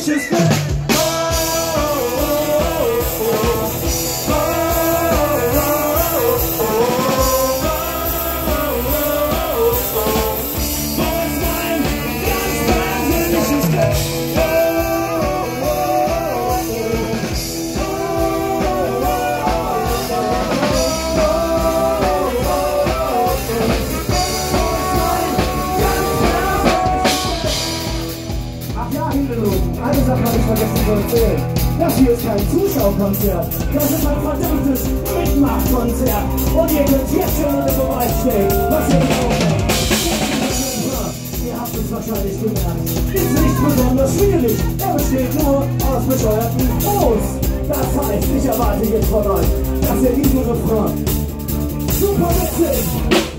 Nations Cup. Vergessen zu erzählen. Das hier ist kein Zuschauerkonzert, das ist ein verdammtes Mitmachkonzert. Und ihr könnt jetzt schon unter Beweis stehen, was ihr aufhängt. Ihr habt es wahrscheinlich gemerkt. Ist nicht besonders schwierig, er besteht nur aus bescheuerten O's. Das heißt, ich erwarte jetzt von euch, dass ihr diesen Refrain super witzig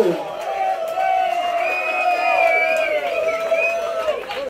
Brasil!